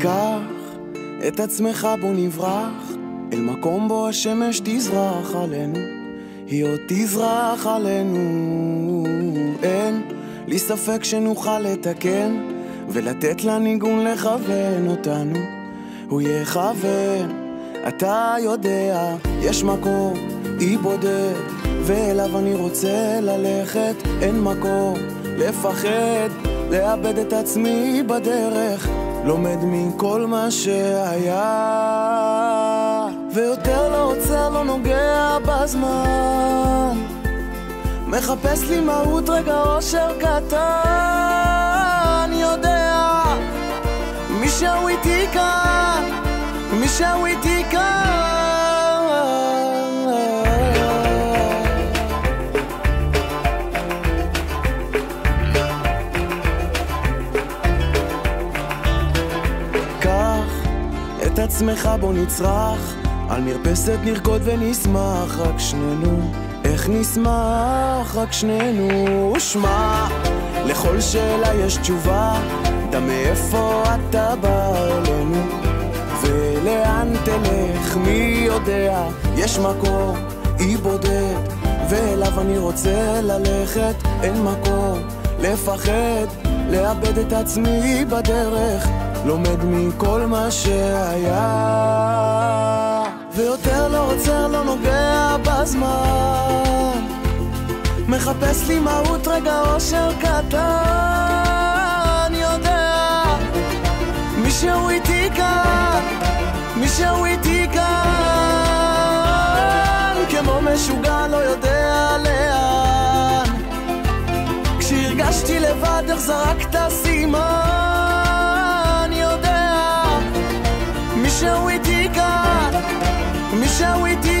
קח את עצמך בוא נברח אל מקום בו השמש תזרח עלינו. היא עוד תזרח עלינו. אין לי ספק שנוכל לתקן ולתת לניגון לכוון אותנו. הוא יכוון אתה יודע יש מקום אי בודד ואליו אני רוצה ללכת. אין מקום לפחד לאבד את עצמי בדרך. לומד מכל מה שהיה ויותר לא עוצר, לא נוגע בזמן. מחפש לי מהות, רגע אושר קטן. יודע מי שהוא איתי כאן, מי שהוא איתי את עצמך בוא נצרח. על מרפסת נרקוד ונשמח רק שנינו. איך נשמח רק שנינו. שמע לכל שאלה יש תשובה. אתה מאיפה אתה בא אלינו ולאן תלך מי יודע? יש מקום אי בודד ואליו אני רוצה ללכת. אין מקום לפחד לאבד את עצמי בדרך לומד מכל מה שהיה. ויותר לא עוצר, לא נוגע בזמן. מחפש לי מהות, רגע אושר קטן. יודע מי שהוא איתי כאן, מי שהוא איתי כאן. כמו משוגע לא יודע לאן. כשהרגשתי לבד איך זרקת יודע מי שהוא איתי